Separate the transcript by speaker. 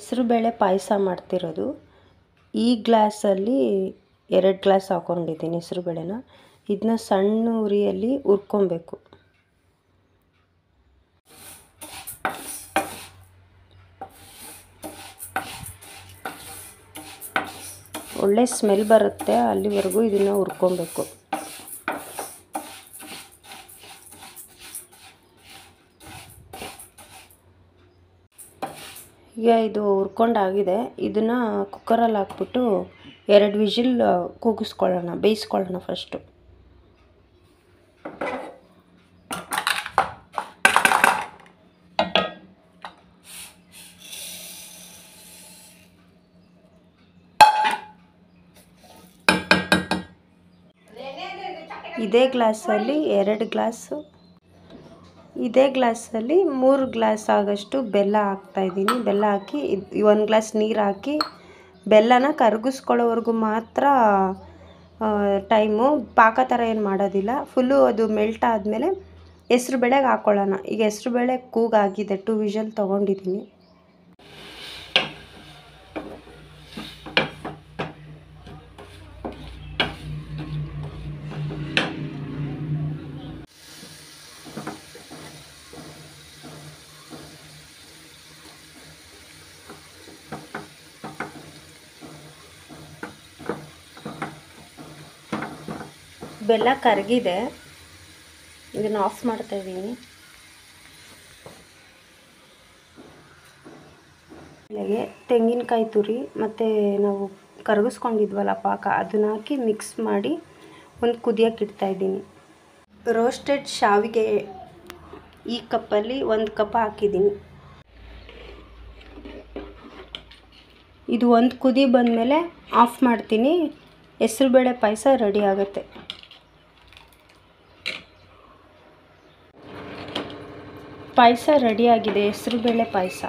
Speaker 1: ಹೆಸರುಬೇಳೆ ಪಾಯಸ ಮಾಡ್ತಿರೋದು. ಈ ಗ್ಲಾಸಲ್ಲಿ ಎರಡು ಗ್ಲಾಸ್ ಹಾಕ್ಕೊಂಡಿದ್ದೀನಿ ಹೆಸರುಬೇಳೆನ ಇದನ್ನ ಸಣ್ಣ ಉರಿಯಲ್ಲಿ ಹುರ್ಕೊಬೇಕು. ಒಳ್ಳೆ ಸ್ಮೆಲ್ ಬರುತ್ತೆ ಅಲ್ಲಿವರೆಗೂ ಇದನ್ನು ಹುರ್ಕೊಬೇಕು. ಈಗ ಇದು ಹುರ್ಕೊಂಡಾಗಿದೆ. ಇದನ್ನು ಕುಕ್ಕರಲ್ಲಿ ಹಾಕ್ಬಿಟ್ಟು ಎರಡು ವಿಜಿಲ್ ಕೂಗಿಸ್ಕೊಳ್ಳೋಣ, ಬೇಯಿಸ್ಕೊಳ್ಳೋಣ ಫಸ್ಟು ಇದೇ ಗ್ಲಾಸಲ್ಲಿ ಎರಡು ಗ್ಲಾಸು ಇದೇ ಗ್ಲಾಸಲ್ಲಿ ಮೂರು ಗ್ಲಾಸ್ ಆಗೋಷ್ಟು ಬೆಲ್ಲ ಹಾಕ್ತಾಯಿದ್ದೀನಿ ಬೆಲ್ಲ ಹಾಕಿ ಒಂದು ಗ್ಲಾಸ್ ನೀರು ಹಾಕಿ, ಬೆಲ್ಲನ ಕರಗಿಸ್ಕೊಳ್ಳೋವರೆಗೂ ಮಾತ್ರ ಟೈಮು. ಪಾಕ ಥರ ಏನು ಮಾಡೋದಿಲ್ಲ. ಫುಲ್ಲು ಅದು ಮೆಲ್ಟ್ ಆದಮೇಲೆ ಹೆಸ್ರು ಬೇಳೆಗೆ ಹಾಕ್ಕೊಳ್ಳೋಣ ಈಗ ಹೆಸ್ರು ಬೇಳೆ ಕೂಗಾಗಿದೆ ಟು ವಿಷಲ್ ತೊಗೊಂಡಿದ್ದೀನಿ. ಬೆಲ್ಲ ಕರಗಿದೆ. ಇದನ್ನು ಆಫ್ ಮಾಡ್ತಾ ಇದ್ದೀನಿ. ತೆಂಗಿನಕಾಯಿ ತುರಿ ಮತ್ತು ನಾವು ಕರಗಿಸ್ಕೊಂಡಿದ್ವಲ್ಲ ಪಾಕ, ಅದನ್ನ ಹಾಕಿ ಮಿಕ್ಸ್ ಮಾಡಿ ಒಂದು ಕುದಿಯೋಕೆ ಇಡ್ತಾಯಿದ್ದೀನಿ ರೋಸ್ಟೆಡ್ ಶಾವಿಗೆ ಈ ಕಪ್ಪಲ್ಲಿ ಒಂದು ಕಪ್ ಹಾಕಿದ್ದೀನಿ. ಇದು ಒಂದು ಕುದಿ ಬಂದಮೇಲೆ ಆಫ್ ಮಾಡ್ತೀನಿ. ಹೆಸ್ರುಬೇಳೆ ಪಾಯಸ ರೆಡಿ ಆಗುತ್ತೆ. ಪಾಯಸ ರೆಡಿಯಾಗಿದೆ ಹೆಸ್ರುಬೇಳೆ ಪಾಯಸ.